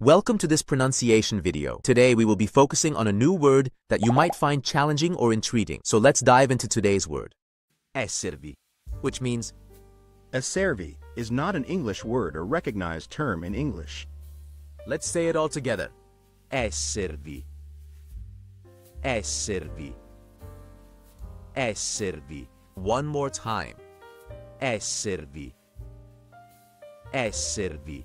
Welcome to this pronunciation video. Today we will be focusing on a new word that you might find challenging or intriguing. So let's dive into today's word. Esservi, which means Esservi is not an English word or recognized term in English. Let's say it all together. Esservi. Esservi. Esservi. One more time. Esservi. Esservi.